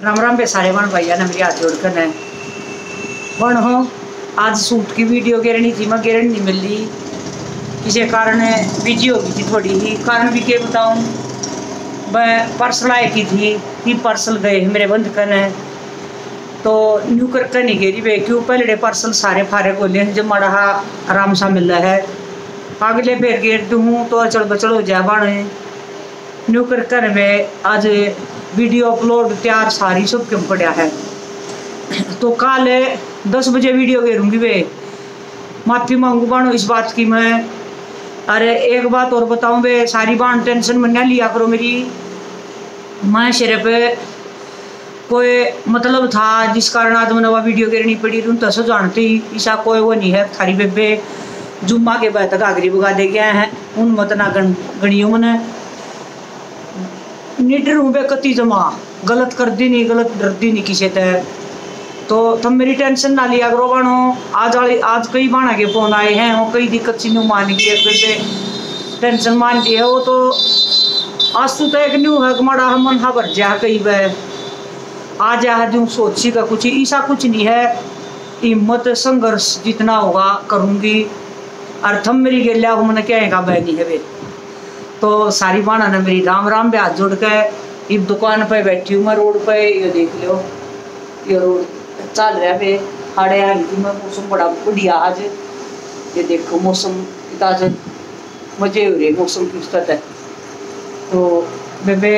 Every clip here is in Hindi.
राम राम बे सारे बन भैया ने मेरी हाथ जोड़ कर ने। बन हो, आज सूट की वीडियो गिरनी थी, मैं गिरन नहीं मिली। किसी कारण बिज़ी हो गई थी थोड़ी ही, कारण भी क्या बताऊँ? मैं पार्सल आए की थी, ही पार्सल गए मेरे बंद करने। तो न्यू करके नहीं गेरी वे, क्यों? पहले पार्सल सारे फारे को ले जब माड़ा आराम सा मिल है। अगले फिर गेट हूँ तो अचल बचल हो जाए बाणे। न्यू करके वे आज वीडियो अपलोड तैयार सारी सब क्यों पड़ा है। तो कल दस बजे वीडियो घेरूँगी वे। माफ़ी मांगू बानो इस बात की मैं। अरे एक बात और बताऊँ वे, सारी बाण टेंशन में ना लिया करो मेरी। मैं सिर्फ़ कोई मतलब था जिस कारण आज मैंने वह वीडियो गिरनी पड़ी, तुम तो जानते ही ईसा कोई वो नहीं है। थारी बेबे जुम्मा के बाद तक आगरी बुगा दे गया है। उन मत ना गण गणियों मैंने निडर हूँ बे कति जमा। गलत कर दी नहीं, गलत डरती नहीं किसी तय तो तुम मेरी टेंशन ना लिया करो बानो आज आज कई बाणा के फ़ोन आए हैं वो कई दिक्कत चीनू मान गई बेबे टेंशन मान ली है वो तो आज तो एक न्यू है हम मन हा भर जा कई वे आ जा जो सोची का कुछ ऐसा कुछ नहीं है। हिम्मत, संघर्ष जितना होगा करूँगी। और थम मेरी गेलिया को मैंने क्या का बैग नहीं है वे तो सारी बाणा ने मेरी। राम राम पे हाथ जोड़ के इस दुकान पे बैठी हूँ, मैं रोड पे। ये देख लो ये रोड चल रहा है हाड़े गई मैं मौसम बड़ा बढ़िया आज। ये देखो मौसम से मज़े हो रहे मौसम की है तो बेबे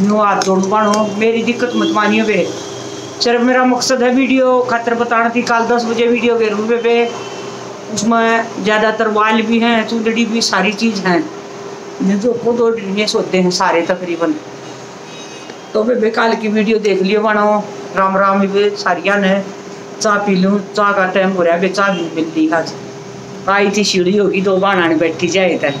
यूँ हाथ जोड़ बाणो मेरी दिक्कत मत मानियो बे। सिर्फ़ मेरा मकसद है वीडियो खातर बताना थी कल दस बजे वीडियो घेरूँ बेबे उसमें ज़्यादातर वाल भी हैं चूलड़ी भी, सारी चीज़ हैं। जो खुद ऑर्डर होते हैं सारे तकरीबन। तो वे बेकाल की वीडियो देख लियो बनो। राम राम भी सारिया ने। चाह पी लूँ, चाह का टाइम हो रहा है, चाह भी मिलती आज। आई थी सीढ़ी होगी, दो बाना ने बैठी जाए तय